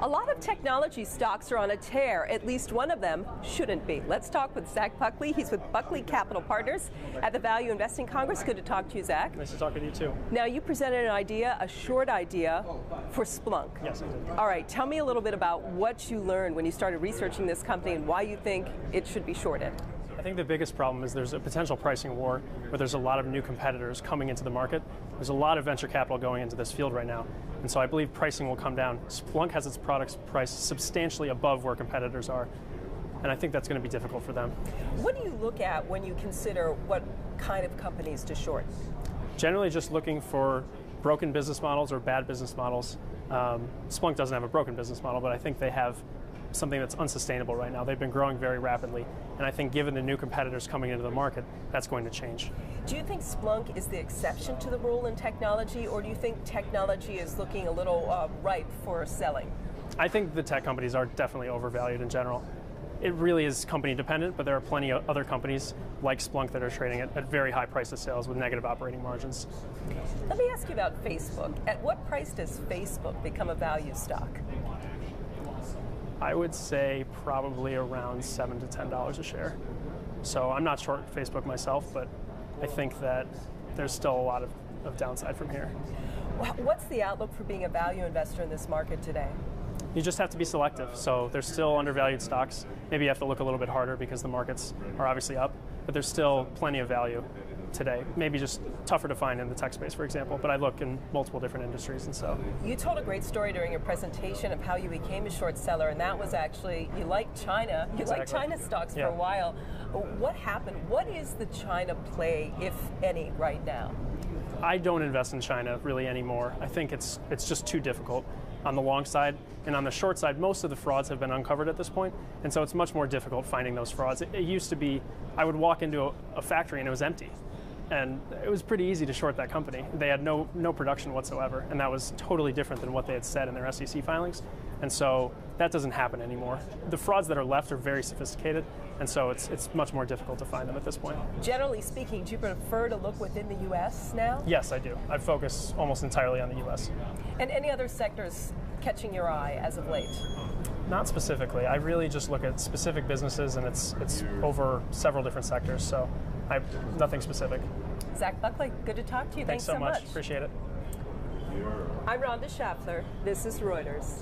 A lot of technology stocks are on a tear. At least one of them shouldn't be. Let's talk with Zach Buckley. He's with Buckley Capital Partners at the Value Investing Congress. Good to talk to you, Zach. Nice to talk with you too. Now, you presented an idea, a short idea, for Splunk. Yes, I did. All right, tell me a little bit about what you learned when you started researching this company and why you think it should be shorted. I think the biggest problem is there's a potential pricing war where there's a lot of new competitors coming into the market. There's a lot of venture capital going into this field right now. And so I believe pricing will come down. Splunk has its products priced substantially above where competitors are. And I think that's going to be difficult for them. What do you look at when you consider what kind of companies to short? Generally, just looking for broken business models or bad business models. Um, Splunk doesn't have a broken business model, but I think they have something that's unsustainable right now. They've been growing very rapidly, and I think given the new competitors coming into the market, that's going to change. Do you think Splunk is the exception to the rule in technology, or do you think technology is looking a little uh, ripe for selling? I think the tech companies are definitely overvalued in general. It really is company dependent, but there are plenty of other companies like Splunk that are trading at, at very high price of sales with negative operating margins. Let me ask you about Facebook. At what price does Facebook become a value stock? I would say probably around seven to ten dollars a share. So I'm not short Facebook myself, but I think that there's still a lot of, of downside from here. What's the outlook for being a value investor in this market today? You just have to be selective. So there's still undervalued stocks. Maybe you have to look a little bit harder because the markets are obviously up, but there's still plenty of value today. Maybe just tougher to find in the tech space, for example, but I look in multiple different industries, and so. You told a great story during your presentation of how you became a short seller, and that was actually you like China. You exactly. like China stocks yeah. for a while. What happened? What is the China play, if any, right now? I don't invest in China really anymore. I think it's it's just too difficult on the long side. And on the short side, most of the frauds have been uncovered at this point, and so it's much more difficult finding those frauds. It, it used to be I would walk into a, a factory and it was empty and it was pretty easy to short that company. They had no no production whatsoever, and that was totally different than what they had said in their SEC filings. And so that doesn't happen anymore. The frauds that are left are very sophisticated, and so it's it's much more difficult to find them at this point. Generally speaking, do you prefer to look within the U.S. now? Yes, I do. I focus almost entirely on the U.S. And any other sectors catching your eye as of late? Not specifically. I really just look at specific businesses, and it's it's over several different sectors. So, I nothing specific. Zach Buckley, good to talk to you. Thanks, Thanks so much. much. Appreciate it. I'm Rhonda Schaffler. This is Reuters.